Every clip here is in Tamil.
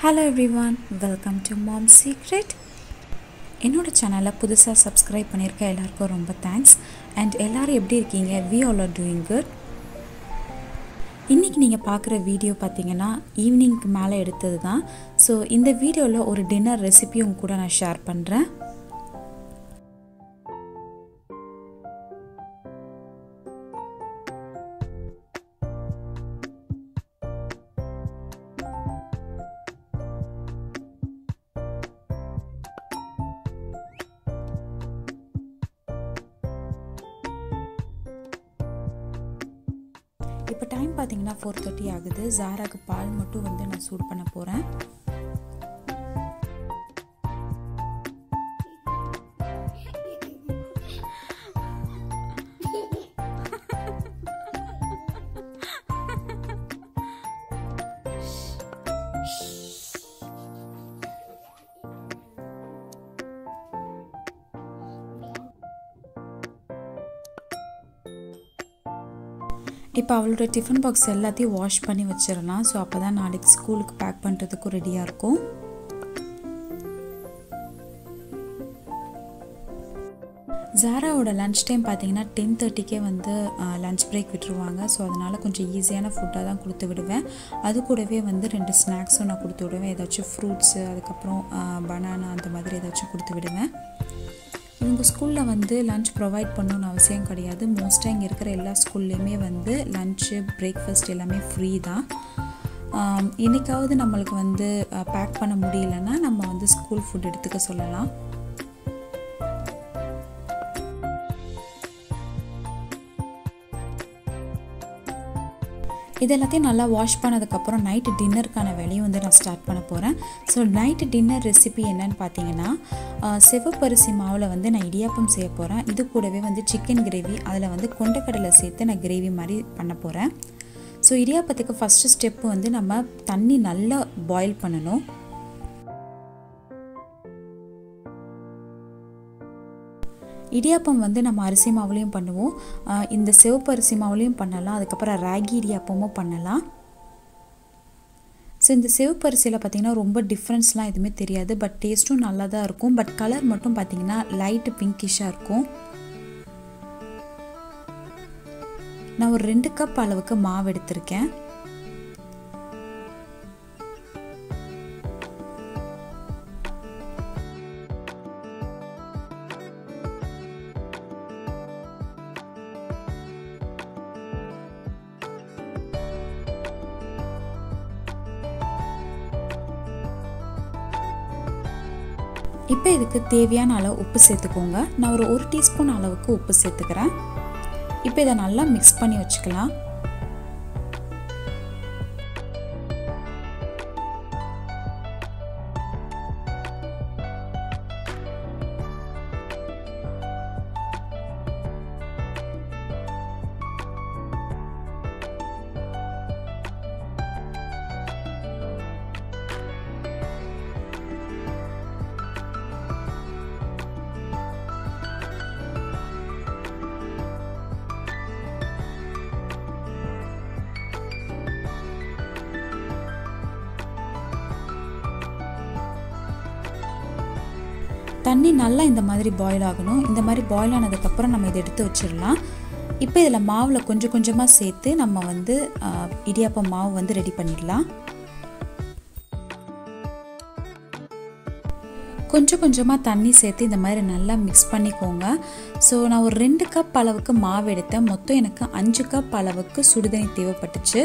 Hello everyone welcome to mom secret என்னோட சேனலை புதுசாக சப்ஸ்கிரைப் பண்ணியிருக்க எல்லாருக்கும் ரொம்ப தேங்க்ஸ் அண்ட் எல்லோரும் எப்படி இருக்கீங்க? We all are doing good இன்றைக்கி நீங்கள் பார்க்குற வீடியோ பார்த்தீங்கன்னா ஈவினிங்க்கு மேலே எடுத்தது தான் ஸோ இந்த வீடியோவில் ஒரு டின்னர் ரெசிபியும் கூட நான் ஷேர் பண்ணுறேன் மட்டும் வந்து நான் சூட் பண்ண போகிறேன் இப்போ அவளோட டிஃபன் பாக்ஸ் எல்லாத்தையும் வாஷ் பண்ணி வச்சிடலாம். ஸோ அப்போ தான் நாளைக்கு ஸ்கூலுக்கு பேக் பண்ணுறதுக்கும் ரெடியாக இருக்கும். ஜாராவோட லன்ச் டைம் பார்த்தீங்கன்னா டென் தேர்ட்டிக்கே வந்து லன்ச் பிரேக் விட்டுருவாங்க. ஸோ அதனால் கொஞ்சம் ஈஸியான ஃபுட்டாக தான் கொடுத்து விடுவேன். அது கூடவே வந்து ரெண்டு ஸ்நாக்ஸும் நான் கொடுத்து விடுவேன். ஏதாச்சும் ஃப்ரூட்ஸு அதுக்கப்புறம் பனானா அந்த மாதிரி ஏதாச்சும் கொடுத்து விடுவேன். இவங்க ஸ்கூலில் வந்து லன்ச் ப்ரொவைட் பண்ணணும்னு அவசியம் கிடையாது. மோஸ்ட்டாக இங்கே இருக்கிற எல்லா ஸ்கூல்லேயுமே வந்து லன்ச்சு பிரேக்ஃபாஸ்ட் எல்லாமே ஃப்ரீ தான். இன்றைக்காவது நம்மளுக்கு வந்து பேக் பண்ண முடியலன்னா நம்ம வந்து ஸ்கூல் ஃபுட் எடுத்துக்க சொல்லலாம். இது எல்லாத்தையும் நல்லா வாஷ் பண்ணதுக்கப்புறம் நைட்டு டின்னருக்கான வேலையும் வந்து நான் ஸ்டார்ட் பண்ண போகிறேன் ஸோ நைட்டு டின்னர் ரெசிபி என்னன்னு பார்த்தீங்கன்னா சிவப்பரிசி மாவில் வந்து நான் இடியாப்பம் செய்ய போகிறேன் இது கூடவே வந்து சிக்கன் கிரேவி அதில் வந்து கொண்டக்கடலை சேர்த்து நான் கிரேவி மாதிரி பண்ண போகிறேன் ஸோ இடியாப்பத்துக்கு ஃபஸ்ட்டு ஸ்டெப்பு வந்து நம்ம தண்ணி நல்லா பாயில் பண்ணணும். இடியாப்பம் வந்து நம்ம அரிசி மாவுலேயும் பண்ணுவோம். இந்த சிவப்பு அரிசி மாவுலேயும் பண்ணலாம். அதுக்கப்புறம் ராகி இடியாப்பமும் பண்ணலாம். ஸோ இந்த சிவப்பு அரிசியில் பார்த்திங்கன்னா ரொம்ப டிஃப்ரென்ஸ்லாம் எதுவுமே தெரியாது. பட் டேஸ்ட்டும் நல்லா தான் இருக்கும். பட் கலர் மட்டும் பார்த்திங்கன்னா லைட்டு பிங்கிஷாக இருக்கும். நான் ஒரு ரெண்டு கப் அளவுக்கு மாவு எடுத்திருக்கேன். இப்போ இதுக்கு தேவையான அளவு உப்பு சேர்த்துக்கோங்க. நான் ஒரு ஒரு டீஸ்பூன் அளவுக்கு உப்பு சேர்த்துக்கிறேன். இப்போ இதை நல்லா மிக்ஸ் பண்ணி வச்சுக்கலாம். தண்ணி நல்லா இந்த மாதிரி பாயில் ஆகணும். இந்த மாதிரி பாயில் ஆனதுக்கப்புறம் நம்ம இதை எடுத்து வச்சிடலாம். இப்போ இதில் மாவில் கொஞ்சம் கொஞ்சமாக சேர்த்து நம்ம வந்து இடியாப்பம் மாவு வந்து ரெடி பண்ணிடலாம். கொஞ்சம் கொஞ்சமாக தண்ணி சேர்த்து இந்த மாதிரி நல்லா மிக்ஸ் பண்ணிக்கோங்க. ஸோ நான் ஒரு ரெண்டு கப் அளவுக்கு மாவு எடுத்தேன். மொத்தம் எனக்கு அஞ்சு கப் அளவுக்கு சுடுதண்ணி தேவைப்பட்டுச்சு.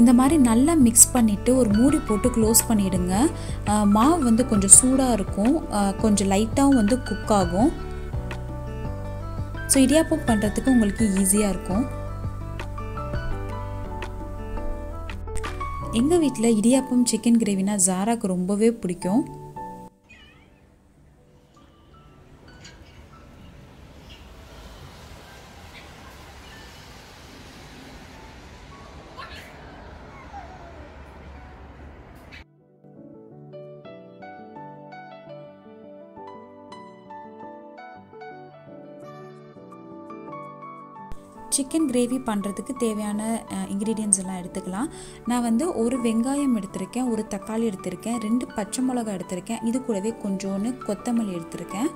இந்த மாதிரி நல்லா மிக்ஸ் பண்ணிவிட்டு ஒரு மூடி போட்டு க்ளோஸ் பண்ணிவிடுங்க மாவு வந்து கொஞ்சம் சூடாக இருக்கும். கொஞ்சம் லைட்டாகவும் வந்து குக் ஆகும். ஸோ இடியாப்பம் பண்ணுறதுக்கு உங்களுக்கு ஈஸியாக இருக்கும். எங்கள் வீட்டில் இடியாப்பம் சிக்கன் கிரேவினா ஜாராக்கு ரொம்பவே பிடிக்கும். சிக்கன் கிரேவி பண்ணுறதுக்கு தேவையான இன்க்ரீடியன்ஸ் எல்லாம் எடுத்துக்கலாம். நான் வந்து ஒரு வெங்காயம் எடுத்திருக்கேன் ஒரு தக்காளி எடுத்திருக்கேன் ரெண்டு பச்சை மிளகாய் எடுத்திருக்கேன் இது கூடவே கொஞ்சோன்னு கொத்தமல்லி எடுத்திருக்கேன்.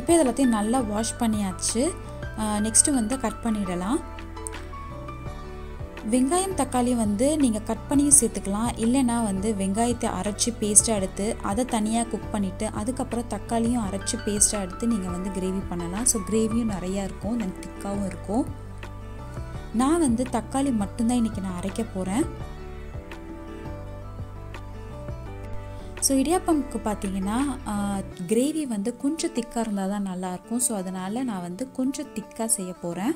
இப்போ இதெல்லாத்தையும் நல்லா வாஷ் பண்ணியாச்சு. நெக்ஸ்ட்டு வந்து கட் பண்ணிடலாம். வெங்காயம் தக்காளி வந்து நீங்கள் கட் பண்ணியும் சேர்த்துக்கலாம். இல்லைனா வந்து வெங்காயத்தை அரைச்சி பேஸ்ட்டாக எடுத்து அதை தனியாக குக் பண்ணிவிட்டு அதுக்கப்புறம் தக்காளியும் அரைச்சி பேஸ்ட்டாக எடுத்து நீங்கள் வந்து கிரேவி பண்ணலாம். ஸோ கிரேவியும் நிறையா இருக்கும். தென் திக்காகவும் இருக்கும். நான் வந்து தக்காளி மட்டும்தான் இன்றைக்கி நான் அரைக்க போகிறேன் ஸோ இடியாப்பம்க்கு பார்த்தீங்கன்னா கிரேவி வந்து கொஞ்சம் திக்காக இருந்தால் தான் நல்லாயிருக்கும். ஸோ அதனால் நான் வந்து கொஞ்சம் திக்காக செய்ய போகிறேன்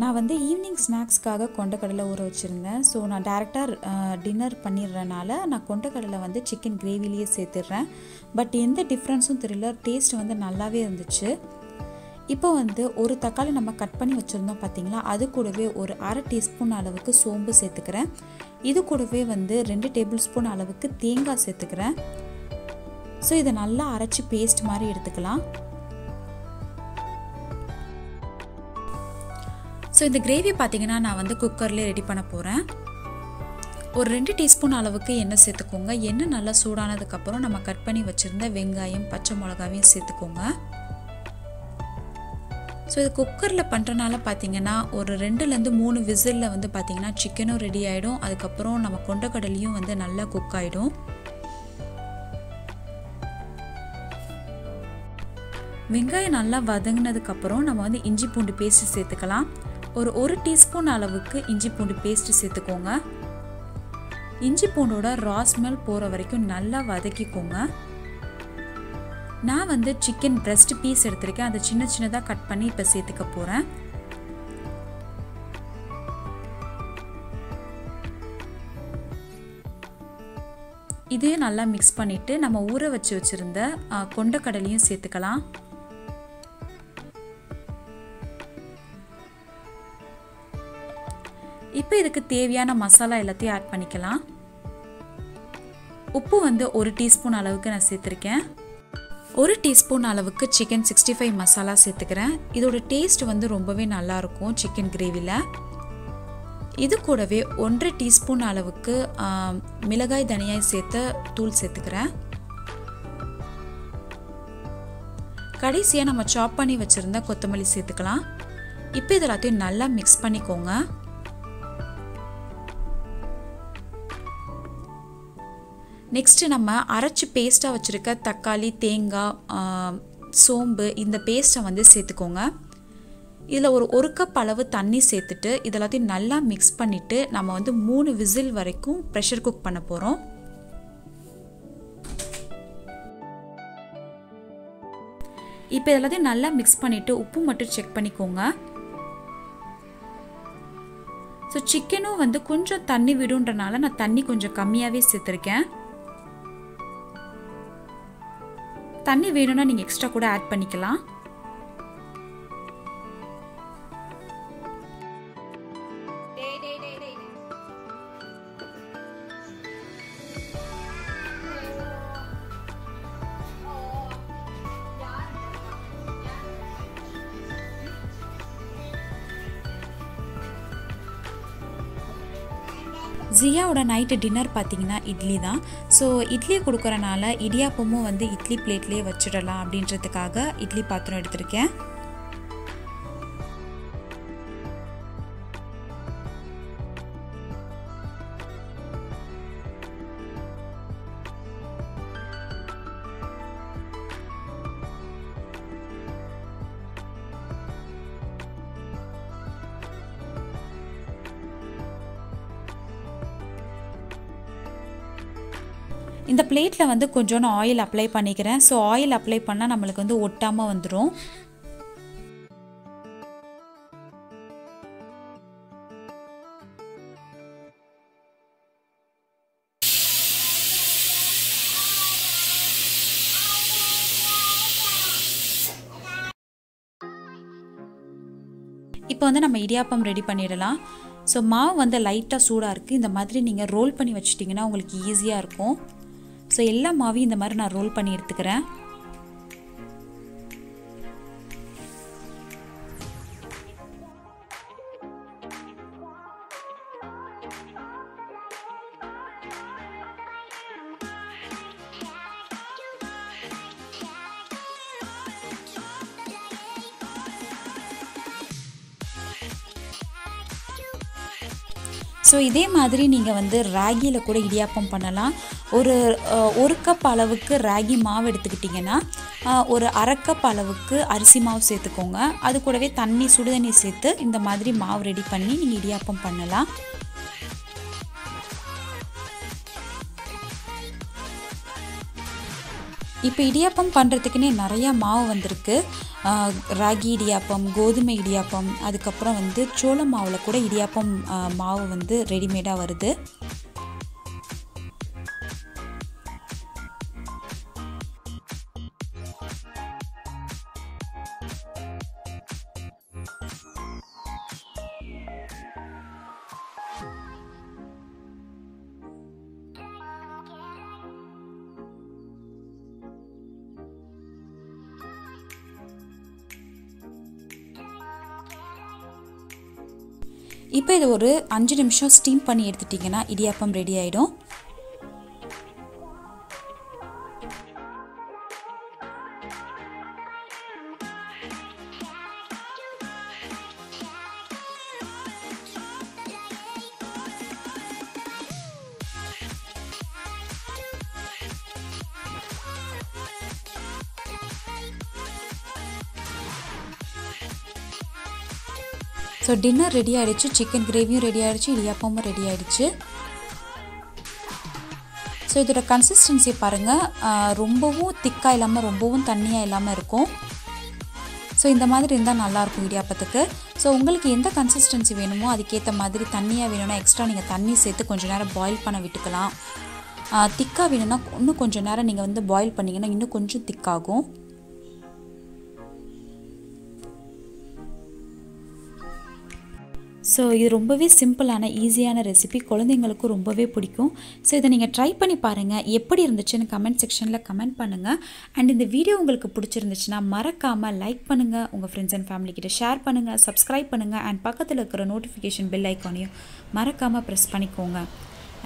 நான் வந்து ஈவினிங் ஸ்நாக்ஸ்க்காக கொண்டக்கடலை ஊற வச்சுருந்தேன். ஸோ நான் டேரெக்டாக டின்னர் பண்ணிடுறனால நான் கொண்டக்கடலை வந்து சிக்கன் கிரேவிலேயே சேர்த்துடுறேன். பட் எந்த டிஃப்ரென்ஸும் தெரியல. டேஸ்ட் வந்து நல்லாவே இருந்துச்சு. இப்போ வந்து ஒரு தக்காளி நம்ம கட் பண்ணி வச்சுருந்தோம் பார்த்தீங்களா அது கூடவே ஒரு அரை டீஸ்பூன் அளவுக்கு சோம்பு சேர்த்துக்கிறேன். இது கூடவே வந்து ரெண்டு டேபிள் ஸ்பூன் அளவுக்கு தேங்காய் சேர்த்துக்கிறேன். ஸோ இதை நல்லா அரைச்சி பேஸ்ட் மாதிரி எடுத்துக்கலாம். ஸோ இந்த கிரேவி பார்த்தீங்கன்னா நான் வந்து குக்கர்லேயே ரெடி பண்ண போகிறேன் ஒரு ரெண்டு டீஸ்பூன் அளவுக்கு எண்ணெய் சேர்த்துக்கோங்க. எண்ணெய் நல்லா சூடானதுக்கப்புறம் நம்ம கட் பண்ணி வச்சுருந்த வெங்காயம் பச்சை மிளகாவையும் சேர்த்துக்கோங்க. ஸோ இது குக்கரில் பண்ணுறனால பார்த்தீங்கன்னா ஒரு ரெண்டுலேருந்து மூணு விசிலில் வந்து பார்த்தீங்கன்னா சிக்கனும் ரெடி ஆகிடும் அதுக்கப்புறம் நம்ம கொண்டக்கடலையும் வந்து நல்லா குக் ஆகிடும் வெங்காயம் நல்லா வதங்கினதுக்கப்புறம் நம்ம வந்து இஞ்சி பூண்டு பேஸ்ட் சேர்த்துக்கலாம். ஒரு ஒரு டீஸ்பூன் அளவுக்கு இஞ்சி பூண்டு பேஸ்ட் சேர்த்துக்கோங்க. இஞ்சி பூண்டோட ரா ஸ்மெல் போகிற வரைக்கும் நல்லா வதக்கிக்கோங்க. நான் வந்து சிக்கன் பிரஸ்ட் பீஸ் எடுத்திருக்கேன். அதை சின்ன சின்னதாக கட் பண்ணி இப்போ சேர்த்துக்க போகிறேன் இதையும் நல்லா மிக்ஸ் பண்ணிவிட்டு நம்ம ஊற வச்சு வச்சுருந்த கொண்டக்கடலையும் சேர்த்துக்கலாம். இப்போ இதுக்கு தேவையான மசாலா எல்லாத்தையும் ஆட் பண்ணிக்கலாம்? உப்பு வந்து ஒரு டீஸ்பூன் அளவுக்கு நான் சேர்த்துருக்கேன். ஒரு டீஸ்பூன் அளவுக்கு சிக்கன் சிக்ஸ்டி ஃபைவ் மசாலா சேர்த்துக்கிறேன். இதோட டேஸ்ட் வந்து ரொம்பவே நல்லாயிருக்கும் சிக்கன் கிரேவியில் இது கூடவே ஒன்றரை டீஸ்பூன் அளவுக்கு மிளகாய் தனியாய் சேர்த்து தூள் சேர்த்துக்கிறேன். கடைசியாக நம்ம சாப் பண்ணி வச்சுருந்த கொத்தமல்லி சேர்த்துக்கலாம். இப்போ இது எல்லாத்தையும் நல்லா மிக்ஸ் பண்ணிக்கோங்க. நெக்ஸ்ட்டு நம்ம அரைச்சி பேஸ்ட்டாக வச்சுருக்க தக்காளி தேங்காய் சோம்பு இந்த பேஸ்ட்டை வந்து சேர்த்துக்கோங்க. இதில் ஒரு ஒரு கப் அளவு தண்ணி சேர்த்துட்டு இதெல்லாத்தையும் நல்லா மிக்ஸ் பண்ணிவிட்டு நம்ம வந்து மூணு விசில் வரைக்கும் ப்ரெஷர் குக் பண்ண போகிறோம் இப்போ எல்லாத்தையும் நல்லா மிக்ஸ் பண்ணிவிட்டு உப்பு மட்டும் செக் பண்ணிக்கோங்க. ஸோ சிக்கனும் வந்து கொஞ்சம் தண்ணி விடுன்றனால நான் தண்ணி கொஞ்சம் கம்மியாகவே சேர்த்துருக்கேன். தண்ணி வேணும்னா நீங்கள் எக்ஸ்ட்ரா கூட ஆட் பண்ணிக்கலாம். ஜியாவோட நைட்டு டின்னர் பார்த்தீங்கன்னா இட்லி தான். ஸோ இட்லி கொடுக்குறனால இடியாப்பமும் வந்து இட்லி பிளேட்லேயே வச்சிடலாம் அப்படின்றதுக்காக இட்லி பாத்திரம் எடுத்திருக்கேன். இந்த பிளேட்டில் வந்து கொஞ்சோண்டு ஆயில் அப்ளை பண்ணிக்கிறேன். ஸோ ஆயில் அப்ளை பண்ணால் நம்மளுக்கு வந்து ஒட்டாமல் வந்துடும் இப்போ வந்து நம்ம இடியாப்பம் ரெடி பண்ணிடலாம். ஸோ மாவு வந்து லைட்டாக சூடாக இருக்குது இந்த மாதிரி நீங்கள் ரோல் பண்ணி வச்சிட்டிங்கன்னா உங்களுக்கு ஈஸியாக இருக்கும். ஸோ எல்லா மாவையும் இந்த மாதிரி நான் ரோல் பண்ணி எடுத்துக்கிறேன். ஸோ இதே மாதிரி நீங்கள் வந்து ராகியில் கூட இடியாப்பம் பண்ணலாம். ஒரு ஒரு கப் அளவுக்கு ராகி மாவு எடுத்துக்கிட்டிங்கன்னா ஒரு அரை கப் அளவுக்கு அரிசி மாவு சேர்த்துக்கோங்க. அது கூடவே தண்ணி சுடுதண்ணி சேர்த்து இந்த மாதிரி மாவு ரெடி பண்ணி நீங்கள் இடியாப்பம் பண்ணலாம். இப்போ இடியாப்பம் பண்ணுறதுக்குன்னே நிறையா மாவு வந்திருக்கு. ராகி இடியாப்பம் கோதுமை இடியாப்பம் அதுக்கப்புறம் வந்து சோள மாவில் கூட இடியாப்பம் மாவு வந்து ரெடிமேடாக வருது. இப்போ இது ஒரு அஞ்சு நிமிஷம் ஸ்டீம் பண்ணி எடுத்துட்டிங்கன்னா இடியாப்பம் ரெடி ஆகிடும் ஸோ டின்னர் ரெடி ஆகிடுச்சு சிக்கன் கிரேவியும் ரெடி ஆகிடுச்சு இடியாப்பமும் ரெடி ஆகிடுச்சு ஸோ இதோட கன்சிஸ்டன்சி பாருங்கள் ரொம்பவும் திக்காக இல்லாமல் ரொம்பவும் தண்ணியாக இல்லாமல் இருக்கும். ஸோ இந்த மாதிரி இருந்தால் நல்லாயிருக்கும் இடியாப்பத்துக்கு. ஸோ உங்களுக்கு எந்த கன்சிஸ்டன்சி வேணுமோ அதுக்கேற்ற மாதிரி தண்ணியாக வேணும்னா எக்ஸ்ட்ரா நீங்கள் தண்ணி சேர்த்து கொஞ்சம் நேரம் பாயில் பண்ண விட்டுக்கலாம். திக்காக வேணும்னா இன்னும் கொஞ்சம் நேரம் நீங்கள் வந்து பாயில் பண்ணிங்கன்னா இன்னும் கொஞ்சம் திக்காகும் ஸோ இது ரொம்பவே சிம்பிளான ஈஸியான ரெசிபி குழந்தைங்களுக்கும் ரொம்பவே பிடிக்கும். ஸோ இதை நீங்கள் ட்ரை பண்ணி பாருங்கள் எப்படி இருந்துச்சுன்னு கமெண்ட் செக்ஷனில் கமெண்ட் பண்ணுங்கள் அண்ட் இந்த வீடியோ உங்களுக்கு பிடிச்சிருந்துச்சுன்னா மறக்காமல் லைக் பண்ணுங்கள் உங்கள் ஃப்ரெண்ட்ஸ் அண்ட் ஃபேமிலி கிட்ட ஷேர் பண்ணுங்கள் சப்ஸ்கிரைப் பண்ணுங்கள் அண்ட் பக்கத்தில் இருக்கிற நோட்டிஃபிகேஷன் பெல் ஐக்கானையும் மறக்காமல் ப்ரெஸ் பண்ணிக்கோங்க.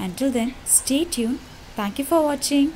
And till then stay tuned thank you for வாட்சிங்